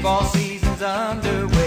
baseball season's underway.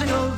original